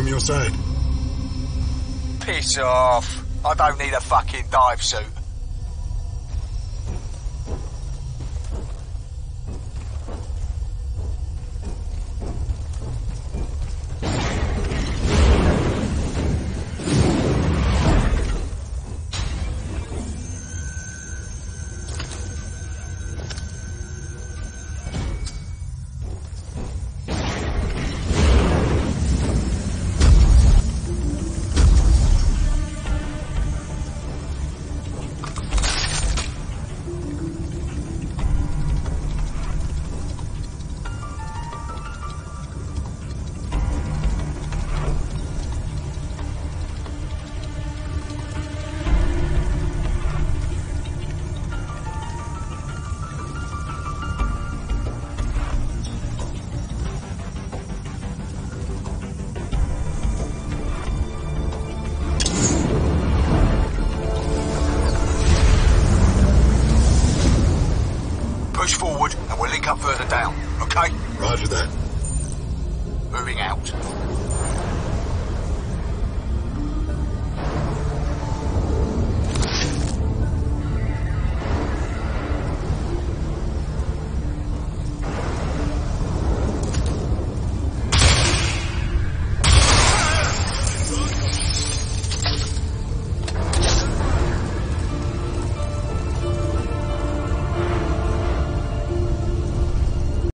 from your side. Piss off. I don't need a fucking dive suit. Push forward and we'll link up further down, okay? Roger that. Moving out.